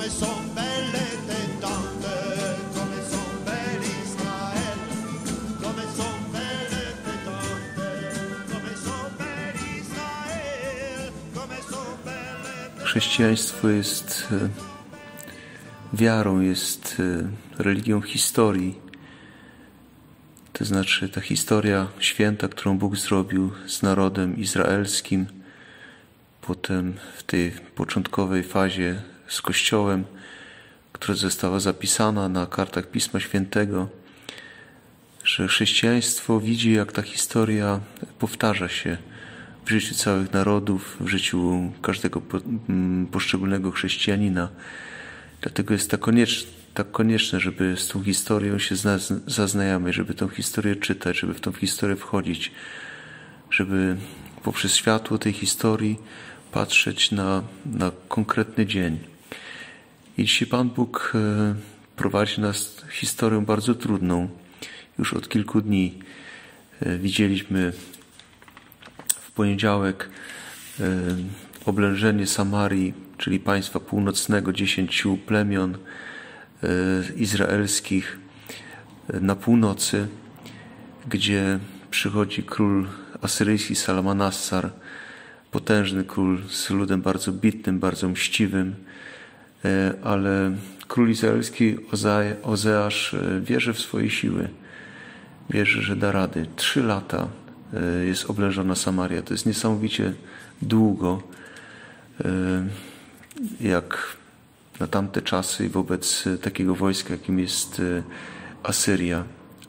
come son belle te tante, come son belle Israel, come son belle te tante, come son belle Israel, come son belle Chrześcijaństwo jest e, wiarą, jest e, religią historii. To znaczy ta historia święta, którą Bóg zrobił z narodem izraelskim, potem w tej początkowej fazie z Kościołem, która została zapisana na kartach Pisma Świętego, że chrześcijaństwo widzi, jak ta historia powtarza się w życiu całych narodów, w życiu każdego mm, poszczególnego chrześcijanina. Dlatego jest tak konieczne, tak konieczne, żeby z tą historią się zna- zaznajamiać, żeby tą historię czytać, żeby w tą historię wchodzić, żeby poprzez światło tej historii patrzeć na, na konkretny dzień. I dzisiaj Pan Bóg e, prowadzi nas historią bardzo trudną. Już od kilku dni e, widzieliśmy w poniedziałek e, oblężenie Samarii, czyli państwa północnego, dziesięciu plemion izraelskich na północy, gdzie przychodzi król asyryjski Salmanassar, potężny król z ludem bardzo bitnym, bardzo mściwym, ale król izraelski Oza- Ozeasz e, wierzy w swoje siły, wierzy, że da rady. Trzy lata e, jest oblężona Samaria. To jest niesamowicie długo, e, jak na tamte czasy wobec e, takiego wojska, jakim jest e, Asyria.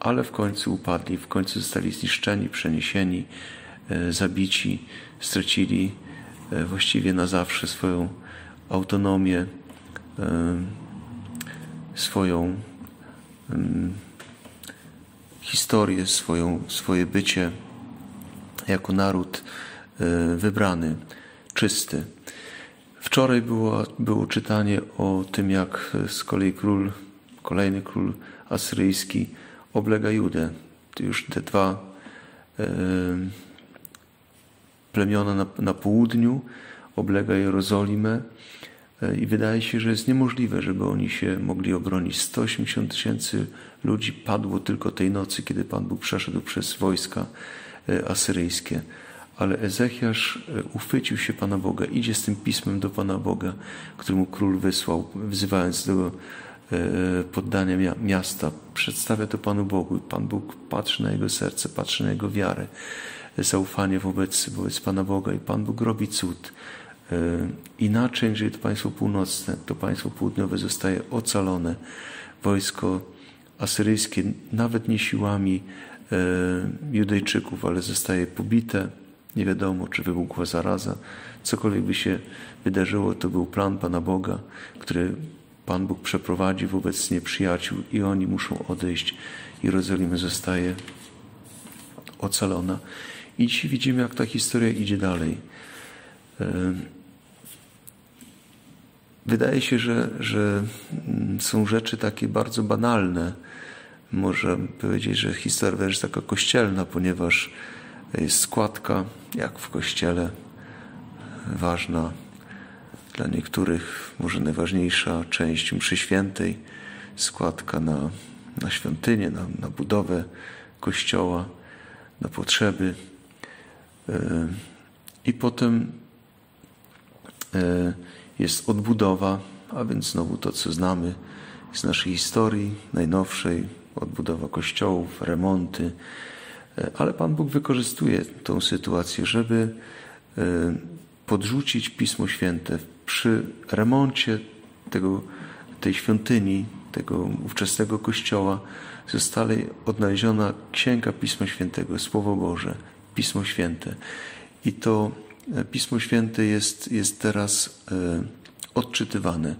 Ale w końcu upadli, w końcu zostali zniszczeni, przeniesieni, e, zabici, stracili e, właściwie na zawsze swoją autonomię, e, swoją em, historię, swoją, swoje bycie jako naród e, wybrany, czysty. Wczoraj było, było czytanie o tym, jak z kolei król, kolejny król asyryjski oblega Judę. Już te dwa e, plemiona na, na południu oblega Jerozolimę e, i wydaje się, że jest niemożliwe, żeby oni się mogli obronić. 180 tysięcy ludzi padło tylko tej nocy, kiedy Pan Bóg przeszedł przez wojska e, asyryjskie. Ale Ezechiasz e, uchwycił się Pana Boga, idzie z tym pismem do Pana Boga, który mu król wysłał, wzywając do e, poddania mia- miasta. Przedstawia to Panu Bogu Pan Bóg patrzy na jego serce, patrzy na jego wiarę, zaufanie wobec, wobec Pana Boga i Pan Bóg robi cud. E, Inaczej, jeżeli to państwo północne, to państwo południowe zostaje ocalone. Wojsko asyryjskie, nawet nie siłami e, Judejczyków, ale zostaje pobite. Nie wiadomo, czy wybuchła zaraza. Cokolwiek by się wydarzyło, to był plan Pana Boga, który Pan Bóg przeprowadzi wobec nieprzyjaciół i oni muszą odejść. Jerozolima zostaje ocalona. I dzisiaj widzimy, jak ta historia idzie dalej. Wydaje się, że, że mm, są rzeczy takie bardzo banalne. Można powiedzieć, że historia wręcz taka kościelna, ponieważ jest składka, jak w kościele, ważna dla niektórych, może najważniejsza część mszy świętej, składka na, na świątynię, na, na budowę kościoła, na potrzeby. I potem jest odbudowa, a więc znowu to, co znamy z naszej historii najnowszej, odbudowa kościołów, remonty. E, Ale Pan Bóg wykorzystuje tą sytuację, żeby e, podrzucić Pismo Święte przy remoncie tego, tej świątyni, tego ówczesnego kościoła. Została odnaleziona Księga Pisma Świętego, Słowo Boże, Pismo Święte. I to e, Pismo Święte jest, jest teraz e, odczytywane.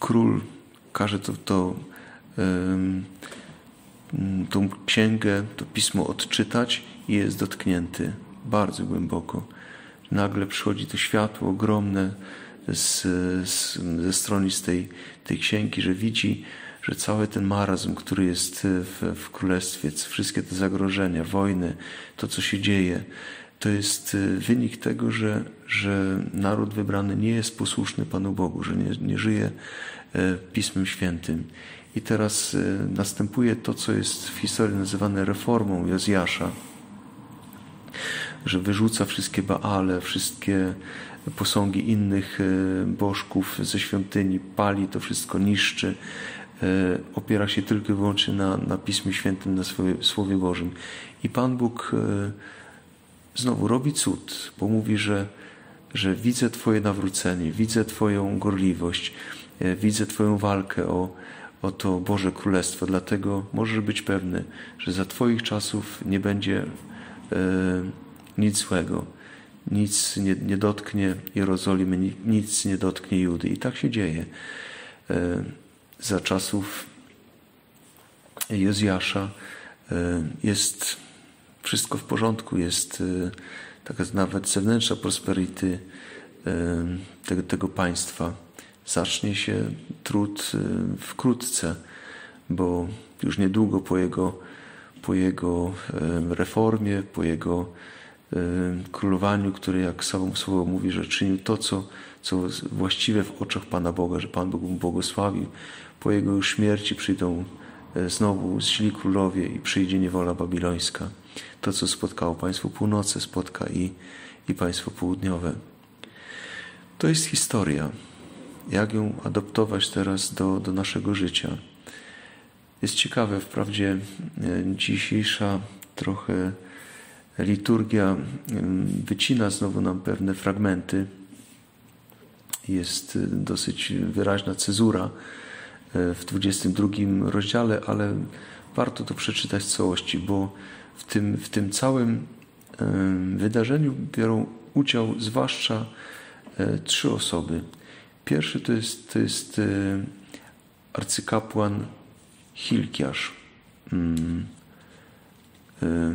Król każe to, to m, tą księgę, to pismo odczytać i jest dotknięty bardzo głęboko. Nagle przychodzi to światło ogromne z, z, ze strony z tej, tej księgi, że widzi, że cały ten marazm, który jest w, w królestwie, wszystkie te zagrożenia, wojny, to co się dzieje, to jest y, wynik tego, że, że naród wybrany nie jest posłuszny Panu Bogu, że nie, nie żyje e, Pismem Świętym. I teraz y, następuje to, co jest w historii nazywane reformą Jozjasza, że wyrzuca wszystkie Baale, wszystkie posągi innych bożków ze świątyni, pali to wszystko, niszczy, opiera się tylko i wyłącznie na, na Pismie Świętym, na swoje, Słowie Bożym. I Pan Bóg znowu robi cud, bo mówi, że, że widzę Twoje nawrócenie, widzę Twoją gorliwość, widzę Twoją walkę o, o to Boże Królestwo, dlatego możesz być pewny, że za Twoich czasów nie będzie nic złego nic nie, nie dotknie Jerozolimy, nic nie dotknie Judy. I tak się dzieje. E, za czasów Jozjasza e, jest wszystko w porządku, jest e, taka nawet zewnętrzna prosperity tego, tego państwa. Zacznie się trud wkrótce, bo już niedługo po jego, po jego reformie, po jego Y, królowaniu, który jak samo słowo mówi, że czynił to, co, co właściwe w oczach Pana Boga, że Pan Bóg mu błogosławił. Po jego śmierci przyjdą y, znowu źli królowie i przyjdzie niewola babilońska. To, co spotkało państwo północy, spotka i, i państwo południowe. To jest historia. Jak ją adoptować teraz do, do naszego życia? Jest ciekawe, wprawdzie y, dzisiejsza trochę liturgia wycina znowu nam pewne fragmenty. Jest y, dosyć wyraźna cezura w 22 rozdziale, ale warto to przeczytać w całości, bo w tym, w tym całym wydarzeniu biorą udział zwłaszcza e, trzy osoby. Pierwszy to jest, to jest e, arcykapłan Hilkiasz. Mm, e,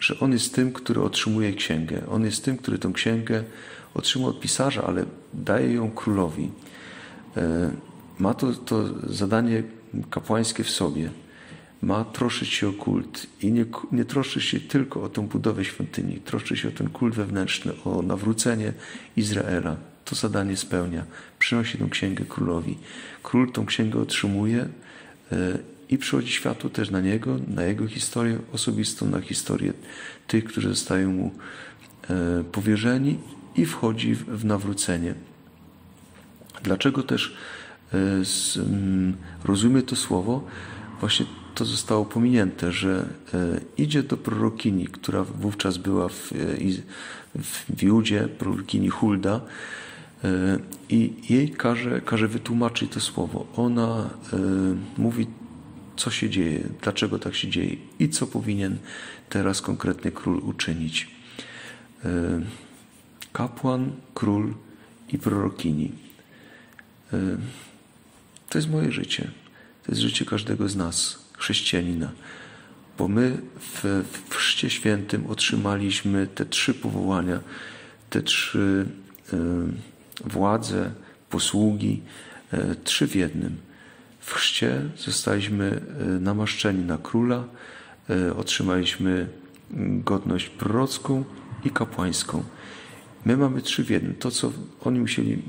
że on jest tym, który otrzymuje księgę. On jest tym, który tę księgę otrzymał od pisarza, ale daje ją królowi. Ma to, to zadanie kapłańskie w sobie. Ma troszczyć się o kult i nie, nie troszczy się tylko o tę budowę świątyni, troszczy się o ten kult wewnętrzny, o nawrócenie Izraela. To zadanie spełnia. Przynosi tę księgę królowi. Król tę księgę otrzymuje e, i przychodzi światło też na niego, na jego historię osobistą, na historię tych, którzy zostają mu e, powierzeni i wchodzi w nawrócenie. Dlaczego też rozumie to słowo? Właśnie to zostało pominięte, że e, idzie do prorokini, która wówczas była w, w Judzie, prorokini Hulda, i jej każe, każe wytłumaczyć to słowo. Ona mówi co się dzieje, dlaczego tak się dzieje i co powinien teraz konkretnie król uczynić. E, kapłan, król i prorokini. To jest moje życie. To jest życie każdego z nas, chrześcijanina. Bo my w, w Chrzcie Świętym otrzymaliśmy te trzy powołania, te trzy y, władze, posługi, y, trzy w jednym. W chrzcie zostaliśmy e, namaszczeni na króla, e, otrzymaliśmy godność prorocką i kapłańską. My mamy trzy w jednym. To, co oni musieli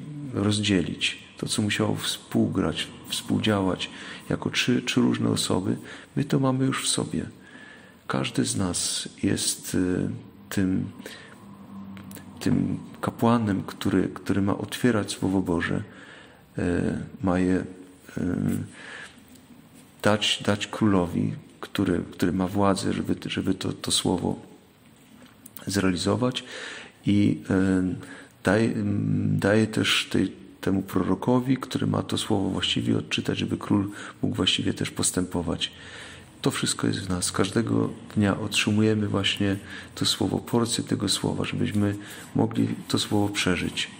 rozdzielić, to, co musiało współgrać, współdziałać jako trzy, trzy różne osoby, my to mamy już w sobie. Każdy z nas jest e, tym, tym kapłanem, który, który ma otwierać Słowo Boże, ma je dać, dać królowi, który, który ma władzę, żeby, żeby to, to słowo zrealizować i daje, daje też tej, temu prorokowi, który ma to słowo właściwie odczytać, żeby król mógł właściwie też postępować. To wszystko jest w nas. Każdego dnia otrzymujemy właśnie to słowo, porcję tego słowa, żebyśmy mogli to słowo przeżyć.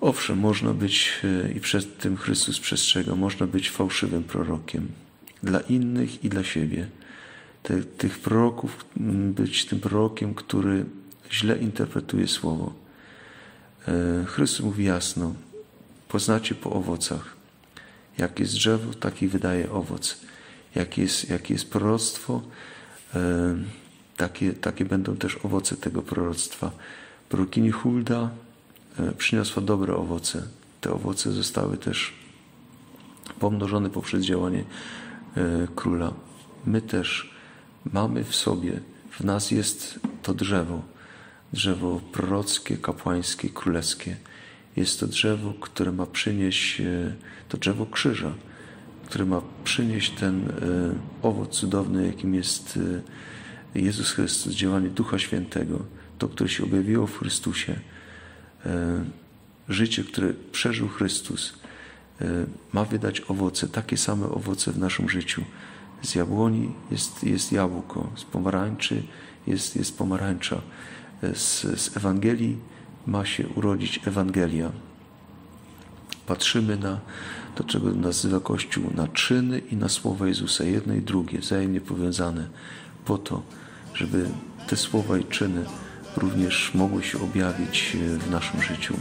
Owszem, można być, e, i przed tym Chrystus przestrzega, można być fałszywym prorokiem dla innych i dla siebie. Te, tych proroków, być tym prorokiem, który źle interpretuje słowo. E, Chrystus mówi jasno: poznacie po owocach. Jak jest drzewo, taki wydaje owoc. Jak jest, jak jest proroctwo, e, takie, takie będą też owoce tego proroctwa. Prorokini Hulda e, przyniosła dobre owoce. Te owoce zostały też pomnożone poprzez działanie króla. My też mamy w sobie, w nas jest to drzewo, drzewo prorockie, kapłańskie, królewskie. Jest to drzewo, które ma przynieść, e, to drzewo krzyża, które ma przynieść ten owoc cudowny, jakim jest Jezus Chrystus, działanie Ducha Świętego, to, które się objawiło w Chrystusie, e, życie, które przeżył Chrystus, e, ma wydać owoce, takie same owoce w naszym życiu. Z jabłoni jest, jest jabłko, z pomarańczy jest, jest pomarańcza. Z, z Ewangelii ma się urodzić Ewangelia. Patrzymy na to, czego nazywa Kościół, na czyny i na słowa Jezusa, jedno i drugie, wzajemnie powiązane, po to, żeby te słowa i czyny również mogły się objawić w naszym życiu.